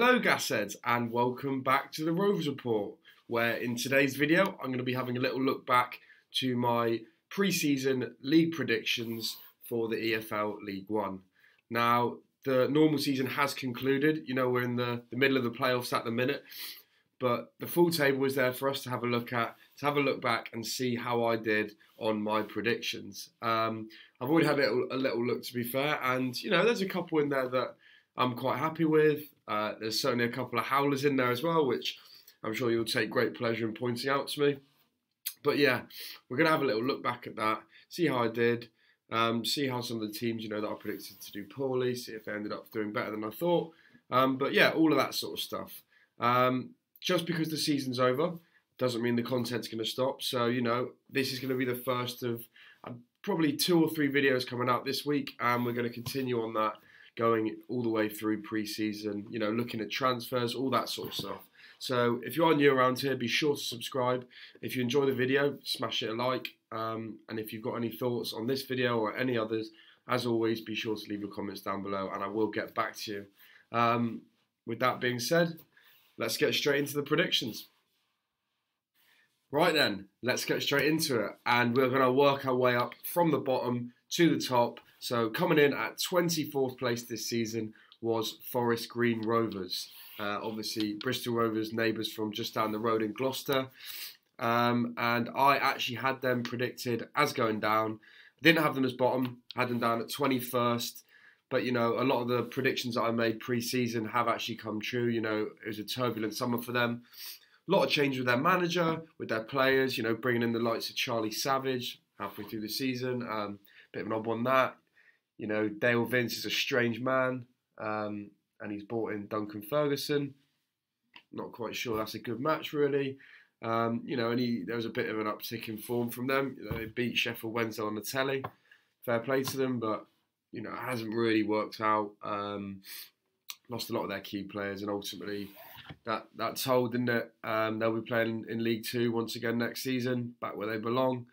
Hello Gasheads and welcome back to the Rovers Report where in today's video I'm going to be having a little look back to my pre-season league predictions for the EFL League One. Now the normal season has concluded, you know we're in the, the middle of the playoffs at the minute but the full table is there for us to have a look at, to have a look back and see how I did on my predictions. Um, I've already had a little, a little look to be fair and you know there's a couple in there that I'm quite happy with. Uh, there's certainly a couple of howlers in there as well, which I'm sure you'll take great pleasure in pointing out to me. But yeah, we're going to have a little look back at that, see how I did, um, see how some of the teams, you know, that I predicted to do poorly, see if they ended up doing better than I thought. Um, but yeah, all of that sort of stuff. Um, just because the season's over doesn't mean the content's going to stop. So, you know, this is going to be the first of uh, probably two or three videos coming out this week, and we're going to continue on that going all the way through pre-season, you know, looking at transfers, all that sort of stuff. So if you are new around here, be sure to subscribe. If you enjoy the video, smash it a like. Um, and if you've got any thoughts on this video or any others, as always, be sure to leave your comments down below and I will get back to you. Um, with that being said, let's get straight into the predictions. Right then, let's get straight into it. And we're going to work our way up from the bottom to the top so coming in at 24th place this season was Forest Green Rovers. Uh, obviously, Bristol Rovers neighbours from just down the road in Gloucester. Um, and I actually had them predicted as going down. Didn't have them as bottom, had them down at 21st. But, you know, a lot of the predictions that I made pre season have actually come true. You know, it was a turbulent summer for them. A lot of change with their manager, with their players, you know, bringing in the likes of Charlie Savage halfway through the season. Um, bit of an odd one that. You know, Dale Vince is a strange man, um, and he's brought in Duncan Ferguson. Not quite sure that's a good match, really. Um, you know, and he, there was a bit of an uptick in form from them. You know, they beat Sheffield Wednesday on the telly. Fair play to them, but you know, it hasn't really worked out. Um, lost a lot of their key players, and ultimately, that that told, didn't it? Um, they'll be playing in League Two once again next season, back where they belong.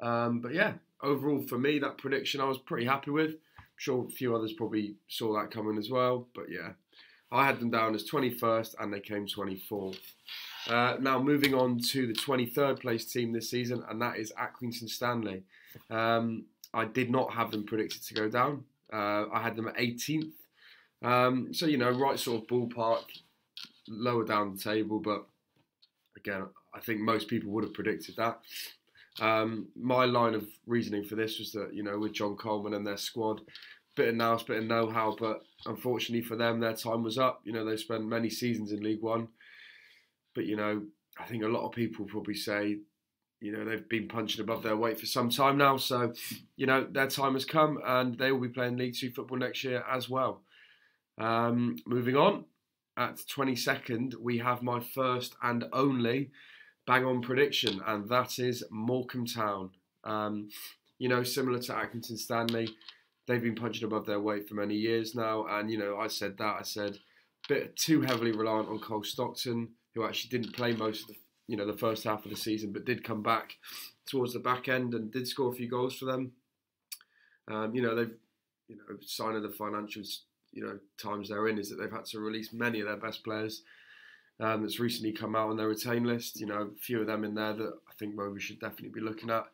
Um, but yeah, overall for me, that prediction I was pretty happy with. I'm sure a few others probably saw that coming as well, but yeah, I had them down as 21st and they came 24th. Uh, now moving on to the 23rd place team this season, and that is Accrington Stanley. Um, I did not have them predicted to go down. Uh, I had them at 18th. Um, so you know, right sort of ballpark, lower down the table, but again, I think most people would have predicted that. Um, my line of reasoning for this was that you know with John Coleman and their squad, bit of nous, bit of know-how, but unfortunately for them, their time was up. You know they spent many seasons in League One, but you know I think a lot of people probably say, you know they've been punching above their weight for some time now, so you know their time has come, and they will be playing League Two football next year as well. Um, moving on, at 22nd, we have my first and only bang on prediction, and that is Morecambe Town. Um, you know, similar to Accrington Stanley, they've been punching above their weight for many years now, and you know, I said that I said a bit too heavily reliant on Cole Stockton, who actually didn't play most of the you know the first half of the season, but did come back towards the back end and did score a few goals for them. Um, you know, they've you know sign of the financials you know times they're in is that they've had to release many of their best players um, that's recently come out on their retain list. You know, a few of them in there that I think we should definitely be looking at.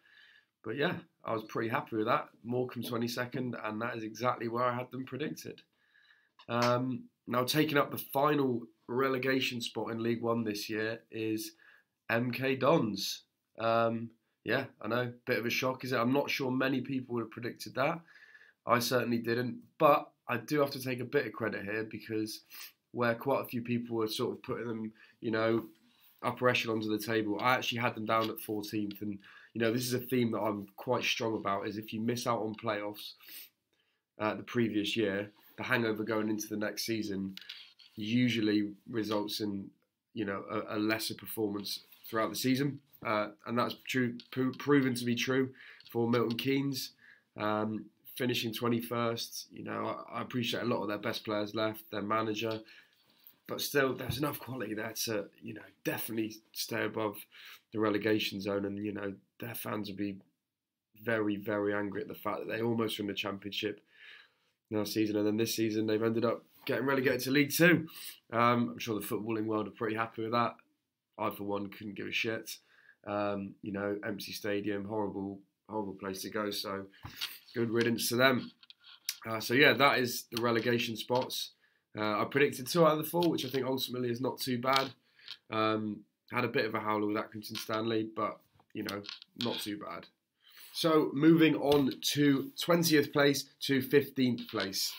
But yeah, I was pretty happy with that. Morecambe 22nd, and that is exactly where I had them predicted. Um, now, taking up the final relegation spot in League One this year is MK Dons. Um, yeah, I know, bit of a shock, is it? I'm not sure many people would have predicted that. I certainly didn't, but I do have to take a bit of credit here because where quite a few people were sort of putting them, you know, upper echelons of the table. I actually had them down at 14th, and you know, this is a theme that I'm quite strong about. Is if you miss out on playoffs uh, the previous year, the hangover going into the next season usually results in you know a, a lesser performance throughout the season, uh, and that's true proven to be true for Milton Keynes. Um, finishing 21st, you know, I, I appreciate a lot of their best players left, their manager, but still, there's enough quality there to, you know, definitely stay above the relegation zone. And, you know, their fans would be very, very angry at the fact that they almost won the championship last season. And then this season, they've ended up getting relegated to League Two. Um, I'm sure the footballing world are pretty happy with that. I, for one, couldn't give a shit. Um, you know, empty stadium, horrible, horrible place to go. So, good riddance to them. Uh, so yeah, that is the relegation spots. Uh, I predicted two out of the four, which I think ultimately is not too bad. Um, had a bit of a howler with Accrington Stanley, but you know, not too bad. So moving on to 20th place to 15th place,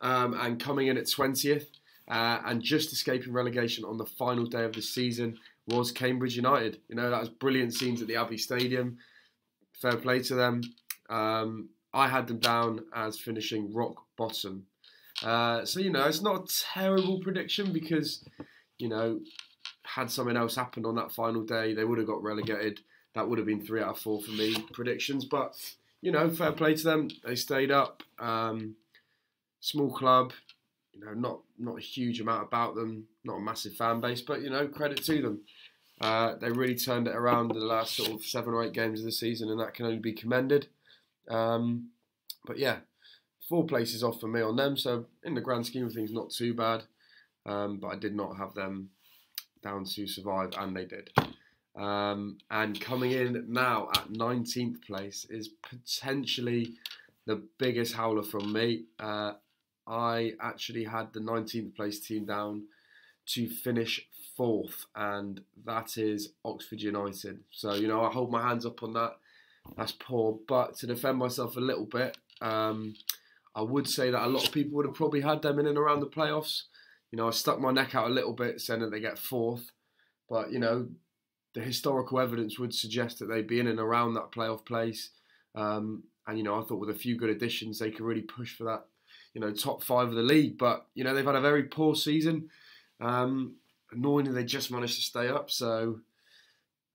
um, and coming in at 20th uh, and just escaping relegation on the final day of the season was Cambridge United. You know, that was brilliant scenes at the Abbey Stadium. Fair play to them. Um, I had them down as finishing rock bottom. Uh, so, you know, it's not a terrible prediction because, you know, had something else happened on that final day, they would have got relegated. That would have been three out of four for me predictions. But, you know, fair play to them. They stayed up. Um, small club, you know, not not a huge amount about them, not a massive fan base, but you know, credit to them. Uh, they really turned it around in the last sort of seven or eight games of the season, and that can only be commended. Um, but yeah, four places off for me on them, so in the grand scheme of things, not too bad. Um, but I did not have them down to survive, and they did. Um, and coming in now at 19th place is potentially the biggest howler from me. Uh, I actually had the 19th place team down to finish fourth, and that is Oxford United. So, you know, I hold my hands up on that. That's poor. But to defend myself a little bit, um, I would say that a lot of people would have probably had them in and around the playoffs. You know, I stuck my neck out a little bit saying that they get fourth. But, you know, the historical evidence would suggest that they'd be in and around that playoff place. Um, and, you know, I thought with a few good additions, they could really push for that you know, top five of the league. But, you know, they've had a very poor season. Um, annoyingly, they just managed to stay up. So,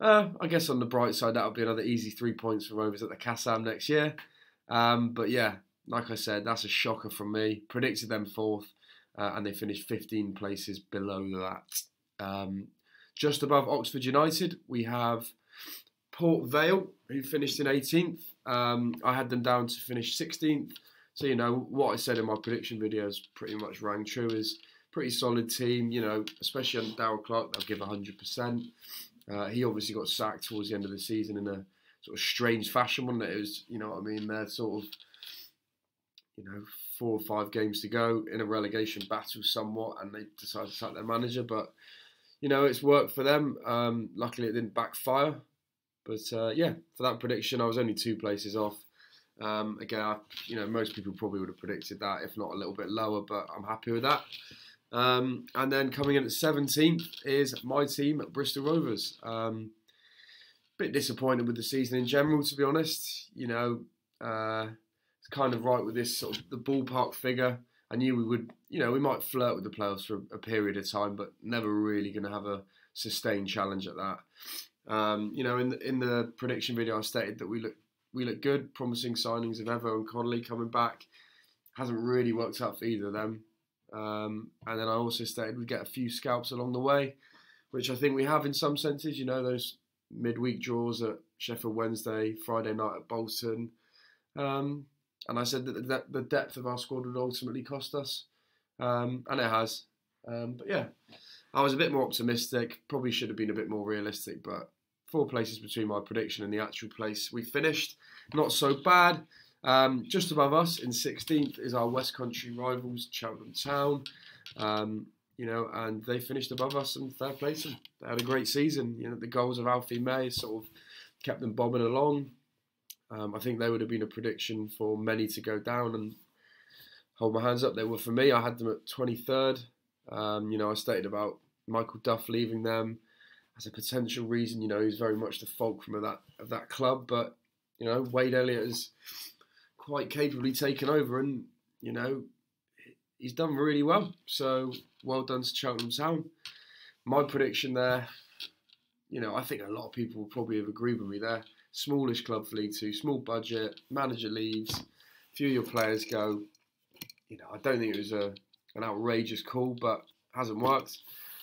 uh, I guess on the bright side, that'll be another easy three points for Rovers at the Kassam next year. Um, but yeah, like I said, that's a shocker from me. Predicted them fourth, uh, and they finished 15 places below that. Um, just above Oxford United, we have Port Vale, who finished in 18th. Um, I had them down to finish 16th. So you know what I said in my prediction videos pretty much rang true. Is pretty solid team. You know, especially under Darrell Clarke, they'll give hundred uh. He obviously got sacked towards the end of the season in a sort of strange fashion, wasn't it? It was, you know what I mean? They're sort of, you know, four or five games to go in a relegation battle somewhat, and they decided to sack their manager. But you know, it's worked for them. Um, luckily, it didn't backfire. But uh, yeah, for that prediction, I was only two places off. Um, again, I, you know, most people probably would have predicted that, if not a little bit lower, but I'm happy with that. Um, and then coming in at 17th is my team, Bristol Rovers. Um, bit disappointed with the season in general, to be honest. You know, uh, it's kind of right with this sort of the ballpark figure. I knew we would, you know, we might flirt with the playoffs for a period of time, but never really going to have a sustained challenge at that. Um, you know, in the, in the prediction video, I stated that we look we look good. Promising signings of Evo and Connolly coming back. Hasn't really worked out for either of them. Um, and then I also stated we'd get a few scalps along the way, which I think we have in some senses. You know, those midweek draws at Sheffield Wednesday, Friday night at Bolton. Um, and I said that the, depth of our squad would ultimately cost us. Um, and it has. Um, but yeah, I was a bit more optimistic. Probably should have been a bit more realistic, but four places between my prediction and the actual place we finished. Not so bad. Um, just above us in 16th is our West Country rivals, Cheltenham Town. Um, you know, and they finished above us in third place them. They had a great season. You know, the goals of Alfie May sort of kept them bobbing along. Um, I think they would have been a prediction for many to go down and hold my hands up. They were for me. I had them at 23rd. Um, you know, I stated about Michael Duff leaving them as a potential reason. You know, he's very much the fulcrum of that of that club. But you know, Wade Elliott has quite capably taken over, and you know, he's done really well. So well done to Cheltenham Town. My prediction there, you know, I think a lot of people will probably have agreed with me there. Smallish club for League Two, small budget, manager leaves, few of your players go. You know, I don't think it was a an outrageous call, but hasn't worked.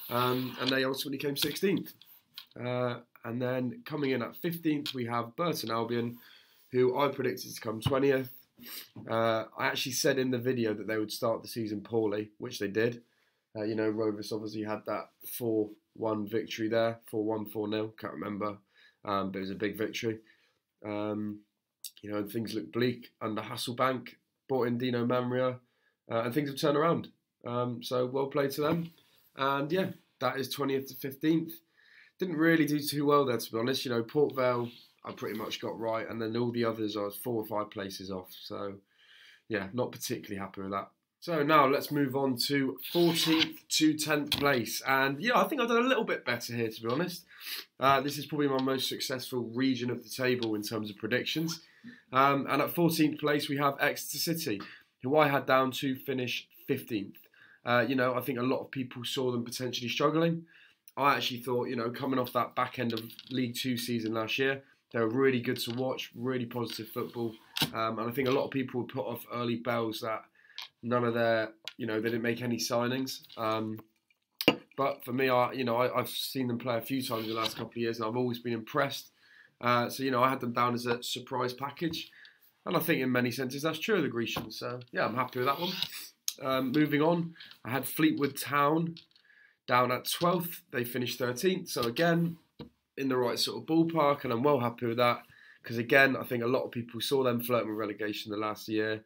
Um, and they ultimately came 16th. Uh, and then coming in at 15th, we have Burton Albion, who I predicted to come 20th. Uh, I actually said in the video that they would start the season poorly, which they did. Uh, you know, Rovers obviously had that 4 1 victory there 4 1, 4 0, can't remember, um, but it was a big victory. Um, you know, things look bleak under Hasselbaink, brought in Dino Maamria, uh, and things have turned around. Um, so well played to them. And yeah, that is 20th to 15th. Didn't really do too well there, to be honest. You know, Port Vale, I pretty much got right, and then all the others I was four or five places off. So yeah, not particularly happy with that. So now let's move on to 14th to 10th place. And yeah, I think I've done a little bit better here, to be honest. Uh, this is probably my most successful region of the table in terms of predictions. Um, and at 14th place, we have Exeter City, who I had down to finish 15th. Uh, you know, I think a lot of people saw them potentially struggling. I actually thought, you know, coming off that back end of League Two season last year, they were really good to watch, really positive football. Um, and I think a lot of people would put off early bells that none of their, you know, they didn't make any signings. Um, but for me, I, you know, I, have seen them play a few times the last couple of years, and I've always been impressed. Uh, so you know, I had them down as a surprise package, and I think in many senses that's true of the Grecians. So yeah, I'm happy with that one. Um, moving on, I had Fleetwood Town down at 12th. They finished 13th. So again, in the right sort of ballpark, and I'm well happy with that because again, I think a lot of people saw them flirting with relegation the last year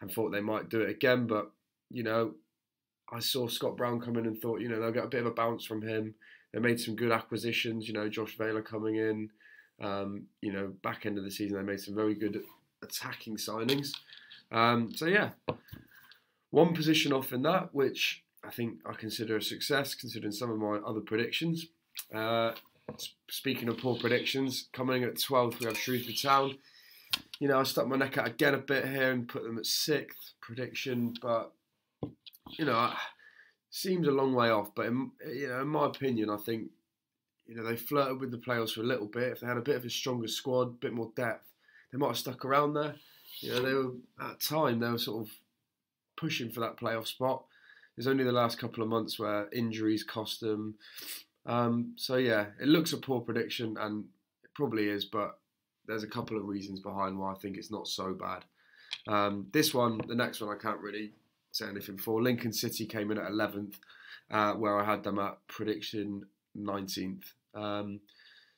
and thought they might do it again. But you know, I saw Scott Brown come in and thought, you know, they'll get a bit of a bounce from him. They made some good acquisitions. You know, Josh Vela coming in. Um, you know, back end of the season, they made some very good attacking signings. Um, so yeah, one position off in that, which I think I consider a success considering some of my other predictions. Uh, speaking of poor predictions, coming at 12th, we have Shrewsbury Town. You know, I stuck my neck out again a bit here and put them at sixth prediction, but you know, seems a long way off. But in, you know, in my opinion, I think you know they flirted with the playoffs for a little bit. If they had a bit of a stronger squad, a bit more depth, they might have stuck around there. You know, they were at time they were sort of pushing for that playoff spot. There's only the last couple of months where injuries cost them. Um, so yeah, it looks a poor prediction, and it probably is, but there's a couple of reasons behind why I think it's not so bad. Um, this one, the next one, I can't really say anything for. Lincoln City came in at 11th, uh, where I had them at prediction 19th. Um,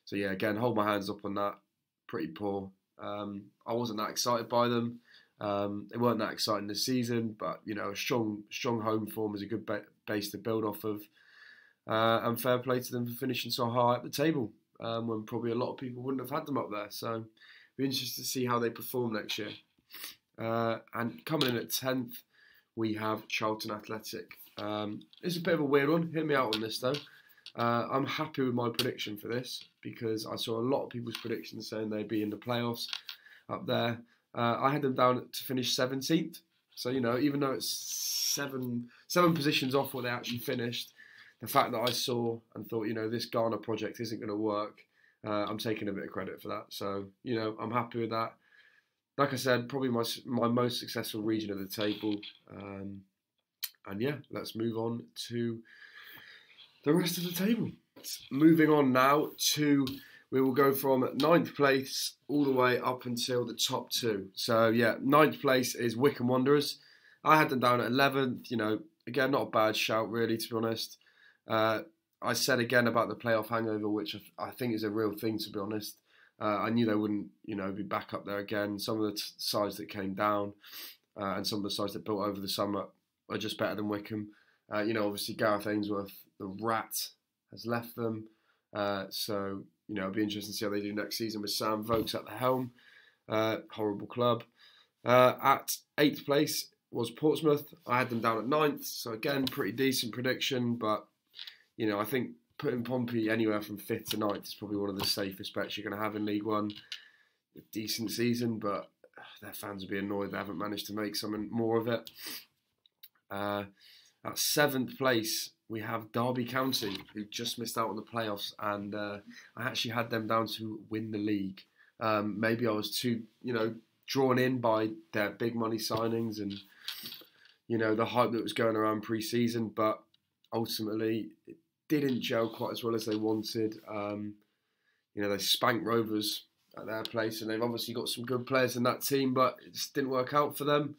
so yeah, again, hold my hands up on that. Pretty poor. Um, I wasn't that excited by them. Um, they weren't that exciting this season, but you know, a strong, strong home form is a good ba- base to build off of. Uh, and fair play to them for finishing so high at the table um, when probably a lot of people wouldn't have had them up there. So, be interested to see how they perform next year. Uh, and coming in at tenth, we have Charlton Athletic. Um, it's a bit of a weird one. Hear me out on this though. Uh, I'm happy with my prediction for this because I saw a lot of people's predictions saying they'd be in the playoffs up there. Uh, I had them down to finish 17th. So you know, even though it's seven seven positions off where they actually finished, the fact that I saw and thought, you know, this Garner project isn't going to work, uh, I'm taking a bit of credit for that. So you know, I'm happy with that. Like I said, probably my my most successful region of the table. Um, and yeah, let's move on to the rest of the table. Moving on now to we will go from ninth place all the way up until the top two. So yeah, ninth place is Wycombe Wanderers. I had them down at 11th. You know, again, not a bad shout really, to be honest. Uh, I said again about the playoff hangover, which I think is a real thing, to be honest. Uh, I knew they wouldn't, you know, be back up there again. Some of the sides that came down uh, and some of the sides that built over the summer are just better than Wycombe. Uh, you know, obviously Gareth Ainsworth, the rat, has left them. Uh, so you know, it'll be interesting to see how they do next season with Sam Vokes at the helm. Uh, horrible club. Uh, at eighth place was Portsmouth. I had them down at ninth, so again, pretty decent prediction. But you know, I think putting Pompey anywhere from fifth to ninth is probably one of the safest bets you're going to have in League One. A decent season, but their fans will be annoyed they haven't managed to make something more of it. Uh, at seventh place, we have Derby County, who just missed out on the playoffs, and uh, I actually had them down to win the league. Um, maybe I was too, you know, drawn in by their big money signings and, you know, the hype that was going around pre-season, but ultimately didn't gel quite as well as they wanted. Um, you know, they spanked Rovers at their place, and they've obviously got some good players in that team, but it just didn't work out for them.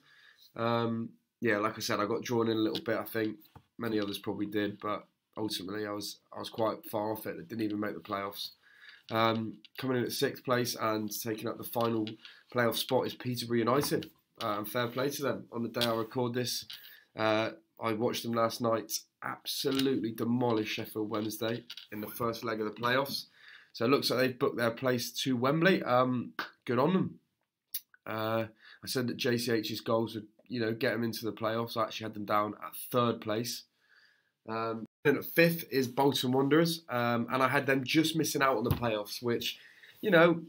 Um, yeah, like I said, I got drawn in a little bit. I think many others probably did, but ultimately I was I was quite far off it. It didn't even make the playoffs. Um, coming in at sixth place and taking up the final playoff spot is Peterborough United. Uh, and fair play to them. On the day I record this, uh, I watched them last night absolutely demolished Sheffield Wednesday in the first leg of the playoffs. So it looks like they've booked their place to Wembley. Um, good on them. Uh, I said that JCH's goals would, you know, get them into the playoffs. I actually had them down at third place. Um, and at fifth is Bolton Wanderers, um, and I had them just missing out on the playoffs, which, you know,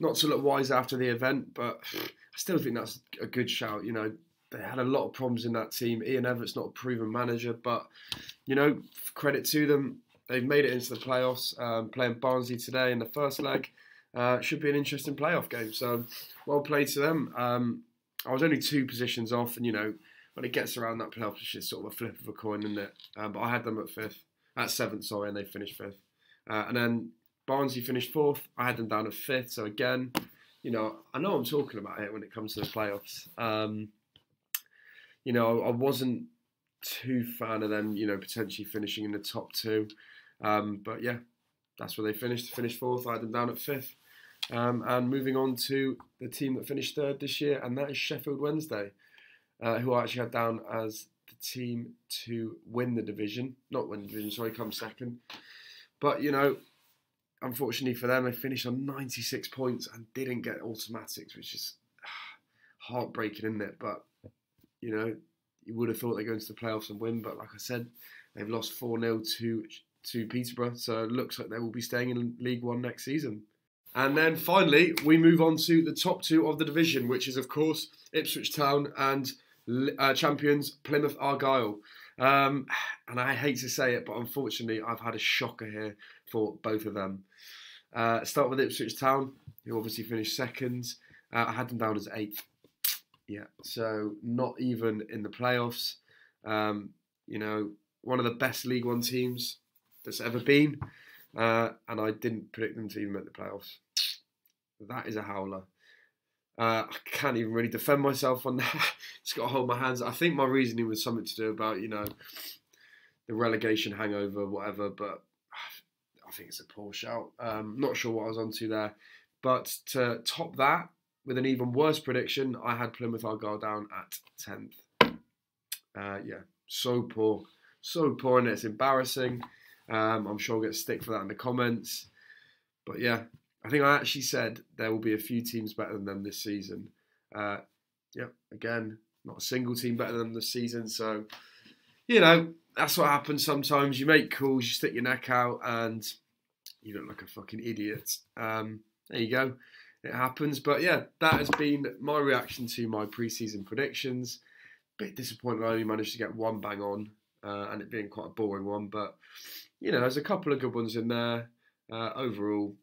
not to look wise after the event, but I still think that's a good shout. You know, they had a lot of problems in that team. Ian Evatt's not a proven manager, but you know, credit to them, they've made it into the playoffs. Um, playing Barnsley today in the first leg uh, should be an interesting playoff game. So, well played to them. Um, I was only two positions off, and you know, when it gets around that playoff, it's sort of a flip of a coin, isn't it? Um, but I had them at fifth, at seventh, sorry, and they finished fifth. Uh, and then Barnsley finished fourth. I had them down at fifth. So again, you know, I know I'm talking about it when it comes to the playoffs. Um, you know, I wasn't too fan of them, you know, potentially finishing in the top two. Um, but yeah, that's where they finished. Finished fourth. I had them down at fifth. Um, and moving on to the team that finished third this year, and that is Sheffield Wednesday, uh, who I actually had down as the team to win the division. Not win the division, sorry, come second. But, you know, unfortunately for them, they finished on 96 points and didn't get automatics, which is heartbreaking, isn't it? But, you know, you would have thought they'd go into the playoffs and win, but like I said, they've lost 4 0 to, to Peterborough, so it looks like they will be staying in League One next season. And then finally, we move on to the top two of the division, which is, of course, Ipswich Town and uh, champions Plymouth Argyle. Um, and I hate to say it, but unfortunately, I've had a shocker here for both of them. Uh, start with Ipswich Town, who obviously finished second. Uh, I had them down as eighth. Yeah, so not even in the playoffs. Um, you know, one of the best League One teams that's ever been, uh, and I didn't predict them to even make the playoffs. That is a howler. Uh, I can't even really defend myself on that. Just got to hold my hands. I think my reasoning was something to do about you know the relegation hangover, whatever. But I think it's a poor shout. Um, not sure what I was onto there, but to top that with an even worse prediction, I had Plymouth Argyle down at tenth. Uh, yeah, so poor, so poor, and it's embarrassing. Um, I'm sure I'll get stick for that in the comments. But yeah, I think I actually said there will be a few teams better than them this season. Uh, yeah, again, not a single team better than them this season. So, you know, that's what happens sometimes. You make calls, you stick your neck out, and you look like a fucking idiot. Um, there you go. It happens. But yeah, that has been my reaction to my preseason predictions. Bit disappointed I only managed to get one bang on, uh, and it being quite a boring one. But, you know, there's a couple of good ones in there. Uh, overall,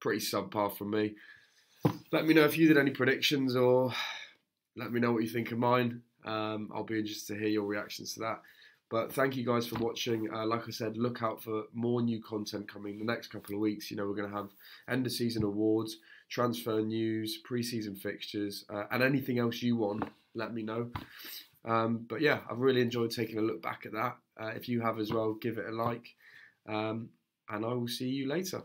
pretty subpar from me. Let me know if you did any predictions or let me know what you think of mine. Um, I'll be interested to hear your reactions to that. But thank you guys for watching. Uh, like I said, look out for more new content coming the next couple of weeks. You know, we're going to have end of season awards, transfer news, preseason fixtures, uh, and anything else you want, let me know. Um, but yeah, I've really enjoyed taking a look back at that. Uh, if you have as well, give it a like. Um, and I will see you later.